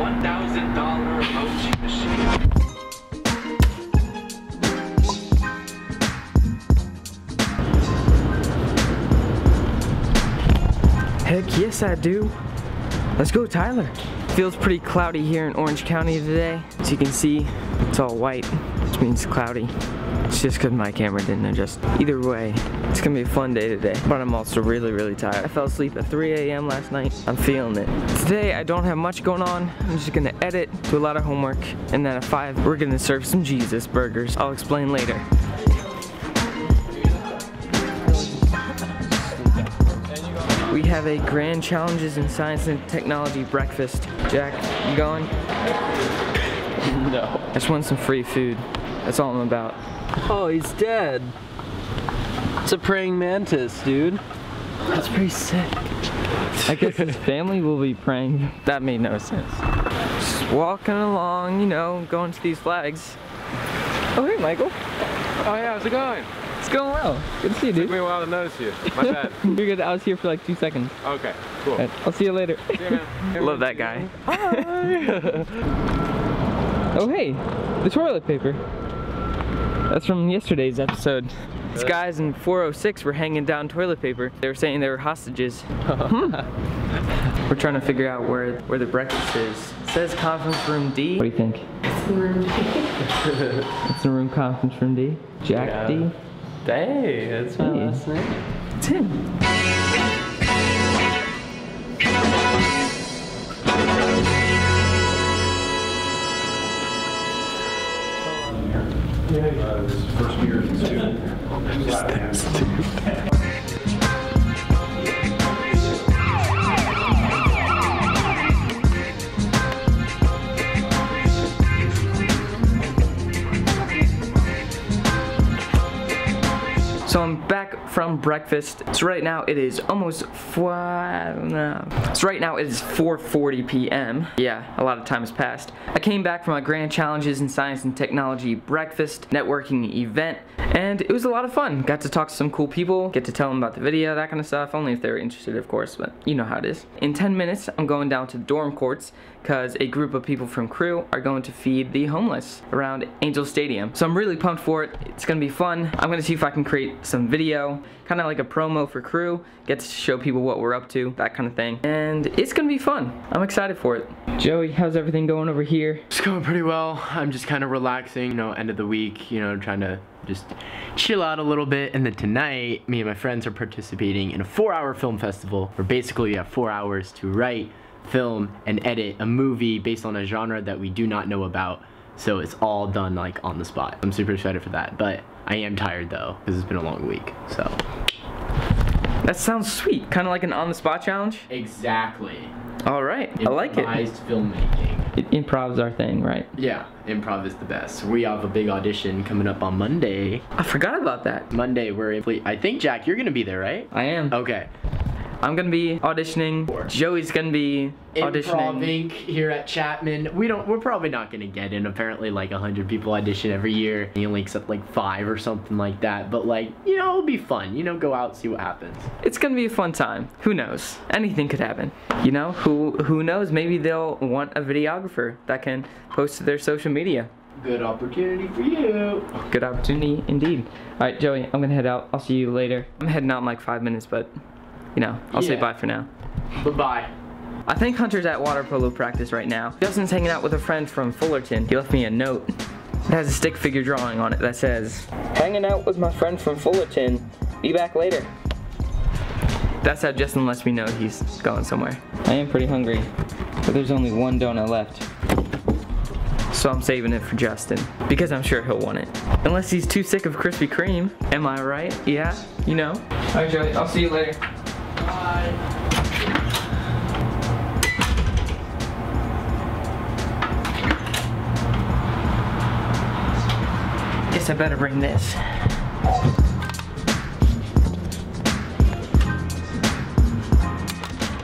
$1,000 emoji machine. Heck yes, I do. Let's go, Tyler. Feels pretty cloudy here in Orange County today. As you can see, it's all white, which means cloudy. It's just because my camera didn't adjust. Either way, it's gonna be a fun day today. But I'm also really, really tired. I fell asleep at 3 a.m. last night. I'm feeling it. Today, I don't have much going on. I'm just gonna edit, do a lot of homework, and then at 5, we're gonna serve some Jesus burgers. I'll explain later. We have a grand challenges in science and technology breakfast. Jack, you going? No. I just want some free food. That's all I'm about. Oh, he's dead. It's a praying mantis, dude. That's pretty sick. I guess his family will be praying. That made no sense. Just walking along, you know, going to these flags. Oh, hey, Michael. Oh yeah, how's it going? It's going well. Good to see you, dude. Took me a while to notice you. My bad. You're good. I was here for like two seconds. Okay, cool. Alright, I'll see you later. See you, man. Love that guy. Oh, hey, the toilet paper. That's from yesterday's episode. These guys in 406 were hanging down toilet paper. They were saying they were hostages. Hmm. We're trying to figure out where where the breakfast is. It says conference room D. What do you think? It's in room D. it's in room conference room D. Jack Yeah. D. Hey, that's my Hey. last name. It's him. So breakfast. So right now it is almost four. So right now it is 4:40 p.m. Yeah, a lot of time has passed. I came back from a Grand Challenges in Science and Technology breakfast networking event, and it was a lot of fun. Got to talk to some cool people, get to tell them about the video, that kind of stuff. Only if they're interested, of course, but you know how it is. In 10 minutes, I'm going down to the dorm courts because a group of people from crew are going to feed the homeless around Angel Stadium. So I'm really pumped for it. It's gonna be fun. I'm gonna see if I can create some video, kind of like a promo for crew, get to show people what we're up to, that kind of thing. And it's gonna be fun. I'm excited for it. Joey, how's everything going over here? It's going pretty well. I'm just kind of relaxing, you know, end of the week, you know, trying to just chill out a little bit. And then tonight, me and my friends are participating in a four hour film festival where basically you have four hours to write, film, and edit a movie based on a genre that we do not know about. So it's all done like on the spot. I'm super excited for that. But I am tired though, because it's been a long week. So. That sounds sweet. Kind of like an on-the-spot challenge. Exactly. All right, I like it. Improvised filmmaking. it. Improv's our thing, right? Yeah, improv is the best. We have a big audition coming up on Monday. I forgot about that. Monday, we're in, I think Jack, you're gonna be there, right? I am. Okay. I'm gonna be auditioning. Joey's gonna be Improv. Inc. here at Chapman. We don't. We're probably not gonna get in. Apparently, like hundred people audition every year. He only accept like five or something like that. But like, you know, it'll be fun. You know, go out see what happens. It's gonna be a fun time. Who knows? Anything could happen. You know, who who knows? Maybe they'll want a videographer that can post to their social media. Good opportunity for you. Good opportunity indeed. All right, Joey, I'm gonna head out. I'll see you later. I'm heading out in like five minutes, but you know, I'll say bye for now. Bye. I think Hunter's at water polo practice right now. Justin's hanging out with a friend from Fullerton. He left me a note. It has a stick figure drawing on it that says, Hanging out with my friend from Fullerton. Be back later. That's how Justin lets me know he's going somewhere. I am pretty hungry, but there's only one donut left. So I'm saving it for Justin, because I'm sure he'll want it. Unless he's too sick of Krispy Kreme. Am I right? Yeah? You know? Alright, Joey, I'll see you later. Guess I better bring this.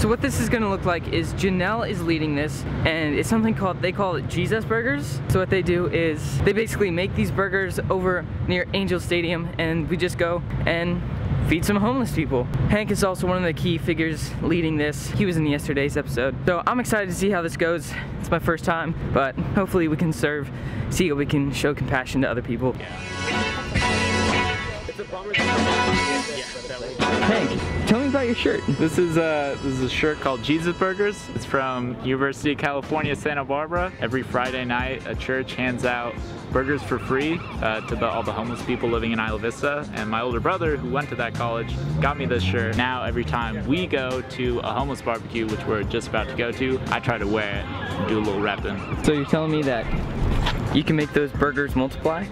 So what this is gonna look like is Janelle is leading this and it's something called, they call it Jesus Burgers. So what they do is they basically make these burgers over near Angel Stadium and we just go and feed some homeless people. Hank is also one of the key figures leading this. He was in yesterday's episode. So I'm excited to see how this goes. It's my first time, but hopefully we can serve, see if we can show compassion to other people. Hank, tell me about your shirt. This is a this is a shirt called Jesus Burgers. It's from University of California, Santa Barbara. Every Friday night, a church hands out burgers for free uh, to the, all the homeless people living in Isla Vista. And my older brother, who went to that college, got me this shirt. Now, every time we go to a homeless barbecue, which we're just about to go to, I try to wear it and do a little repping So you're telling me that you can make those burgers multiply?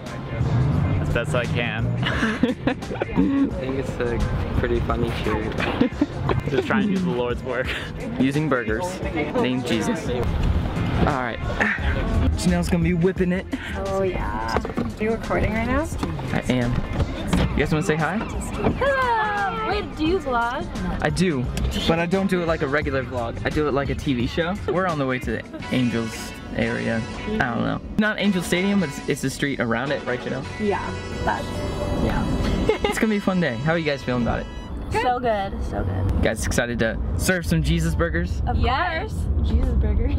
as best I can. I think it's a pretty funny shirt. just trying to do the Lord's work. Using burgers Name Jesus. All right. Janelle's gonna be whipping it. Oh yeah. Are you recording right now? I am. You guys wanna say hi? Hello! Wait, do you vlog? I do, but I don't do it like a regular vlog. I do it like a TV show. We're on the way to the Angels area. I don't know. Not Angel Stadium, but it's, it's the street around it, right, Janelle? Yeah, that's, yeah. It's gonna be a fun day. How are you guys feeling about it? So good, so good. You guys excited to serve some Jesus burgers? Of yes. course. Jesus burgers.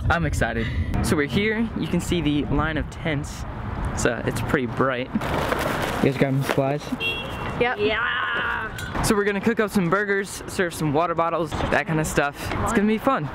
I'm excited. So we're here. You can see the line of tents. So uh, it's pretty bright. You guys grab some supplies? Yep. Yeah. So we're gonna cook up some burgers, serve some water bottles, that kind of stuff. It's gonna be fun.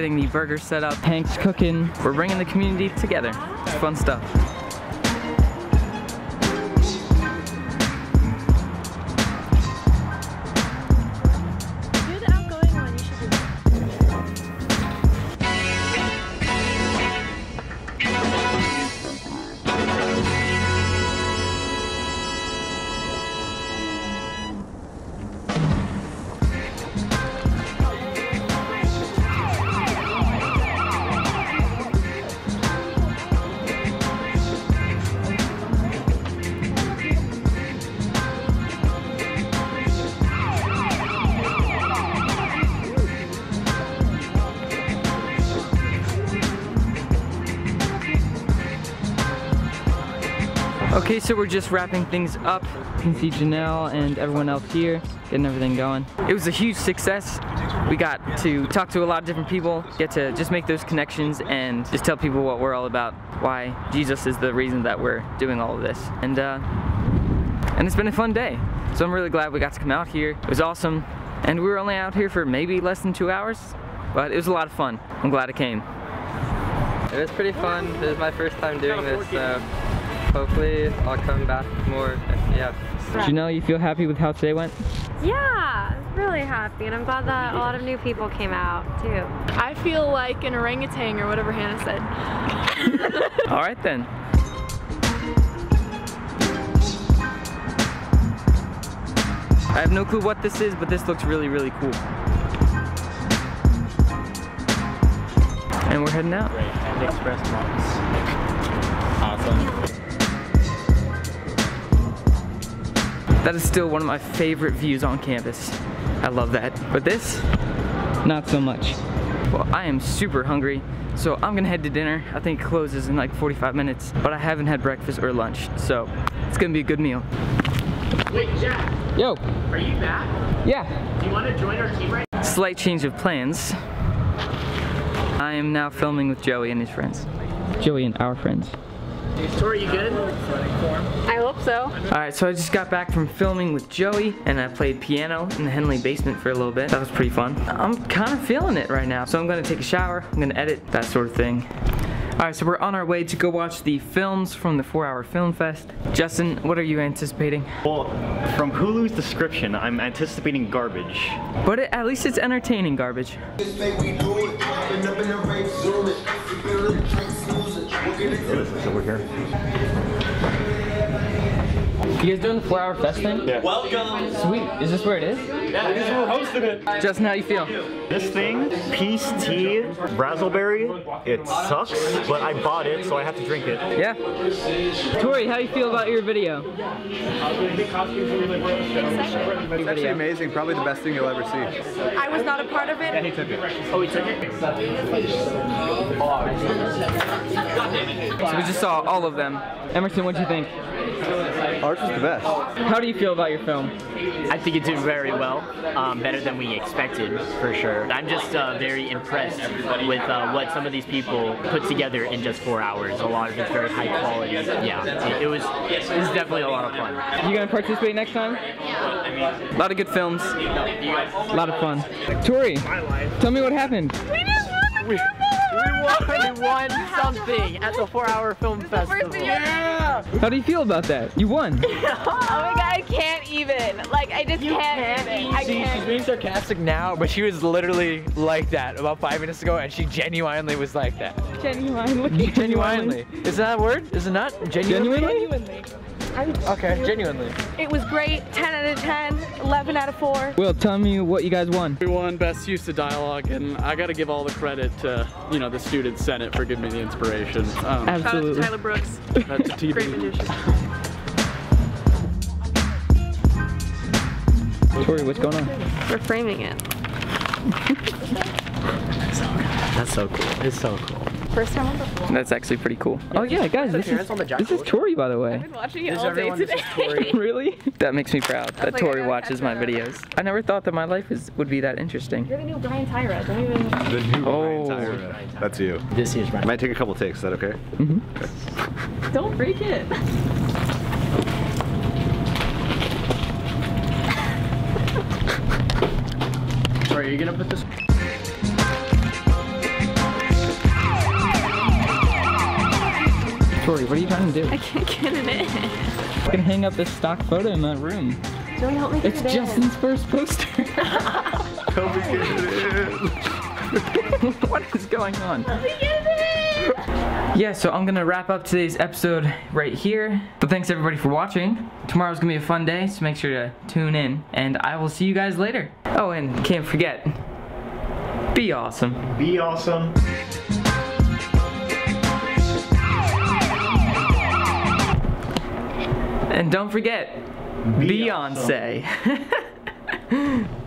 Getting the burgers set up, Hank's cooking, we're bringing the community together. It's fun stuff. So we're just wrapping things up. You can see Janelle and everyone else here getting everything going. It was a huge success. We got to talk to a lot of different people, get to just make those connections and just tell people what we're all about, why Jesus is the reason that we're doing all of this. And uh, and it's been a fun day. So I'm really glad we got to come out here. It was awesome. And we were only out here for maybe less than two hours, but it was a lot of fun. I'm glad I came. It was pretty fun. It was my first time doing this, so hopefully I'll come back more. Yeah. Janelle, you feel happy with how today went? Yeah, I was really happy, and I'm glad that a lot of new people came out too. I feel like an orangutan or whatever Hannah said. All right then. I have no clue what this is, but this looks really, really cool. And we're heading out. And express marks. Awesome. That is still one of my favorite views on campus. I love that. But this, not so much. Well, I am super hungry, so I'm gonna head to dinner. I think it closes in like 45 minutes, but I haven't had breakfast or lunch, so it's gonna be a good meal. Wait, Jack, Yo, are you back? yeah, Do you want to join our team right now? slight change of plans. I am now filming with Joey and his friends. Joey and our friends. So are you good? I hope so. Alright, so I just got back from filming with Joey and I played piano in the Henley basement for a little bit. That was pretty fun. I'm kind of feeling it right now. So I'm gonna take a shower, I'm gonna edit, that sort of thing. Alright, so we're on our way to go watch the films from the 4 Hour Film Fest. Justin, what are you anticipating? Well, from Hulu's description, I'm anticipating garbage. But it, at least it's entertaining garbage. So we're here. You guys doing the four hour fest thing? Yeah. Welcome. Sweet. Is this where it is? Yeah, I guess we're hosting it. Justin, how you feel? This thing, Peace Tea, Razzleberry, it sucks, but I bought it, so I have to drink it. Yeah. Tori, how you feel about your video? It's actually amazing. Probably the best thing you'll ever see. I was not a part of it. Oh he took it. Oh, he took it? So we just saw all of them. Emerson, what'd you think? Ours was the best. How do you feel about your film? I think it did very well, um, better than we expected for sure. I'm just uh, very impressed with uh, what some of these people put together in just four hours. A lot of it's very high quality. Yeah, it, it was it was definitely a lot of fun. You gonna participate next time? Yeah. A lot of good films. A lot of fun. Tori, tell me what happened. We just won, the we won something at the four-hour film festival. Yeah! How do you feel about that? You won. oh my god, I can't even. Like, I just can't, even. I See, can't. she's being sarcastic now, but she was literally like that about five minutes ago, and she genuinely was like that. Genuinely. Genuinely. Is that a word? Is it not? Genuinely? Genuinely. I'm, Okay, genuinely. it was great. 10 out of 10, 11 out of 4. Will, tell me what you guys won. We won Best Use of Dialogue, and I got to give all the credit to, you know, the Student Senate for giving me the inspiration. Um, Shout out to Absolutely. Tyler Brooks. That's a TV. Great magician. Tori, what's going on? We're framing it. That's so cool. It's so cool. First time on the floor. That's actually pretty cool. Oh yeah, guys, this is, appearance this is Tori, by the way. I've been watching it Is all day today. is really? That makes me proud that like, Tori watches my videos. I never thought that my life is would be that interesting. You're the new Brian Tyra. Don't even. The new Oh. Ryan Tyra. That's you. This is right. I might take a couple takes. Is that okay? Mm-hmm. Don't break it. Sorry, are you gonna put this? What are you trying to do? I can't get it in. I can hang up this stock photo in that room. Don't help me get It's it in. Justin's first poster. what is going on? Yeah, so I'm gonna wrap up today's episode right here. But thanks everybody for watching. Tomorrow's gonna be a fun day, so make sure to tune in. And I will see you guys later. Oh, and can't forget, be awesome. Be awesome. And don't forget, Be Beyonce.